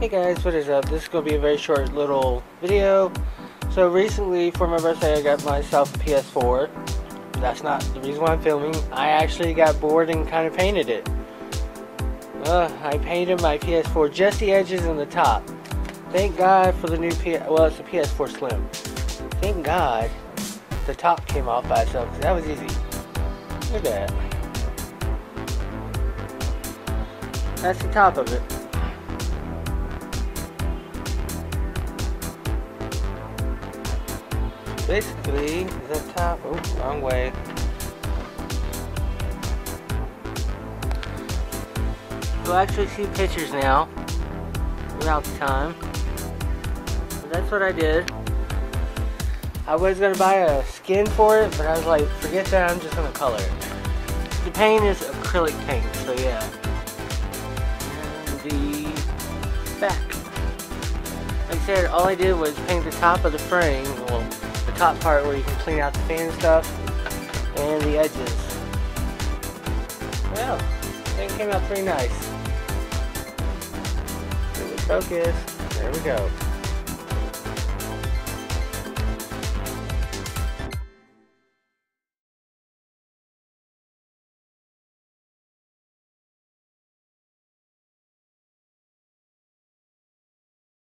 Hey guys, what is up? This is going to be a very short little video. So recently, for my birthday, I got myself a PS4. That's not the reason why I'm filming. I actually got bored and kind of painted it. Uh, I painted my PS4, just the edges and the top. Thank God for the new PS... Well, it's a PS4 Slim. Thank God the top came off by itself, that was easy. Look at that. That's the top of it. Basically, the top, oh, wrong way. You'll actually see pictures now, throughout the time. But that's what I did. I was gonna buy a skin for it, but I was like, forget that, I'm just gonna color it. The paint is acrylic paint, so yeah. And the back. Like I said, all I did was paint the top of the frame, well, top part where you can clean out the fan stuff, and the edges. Well, thing came out pretty nice. Focused. There we go.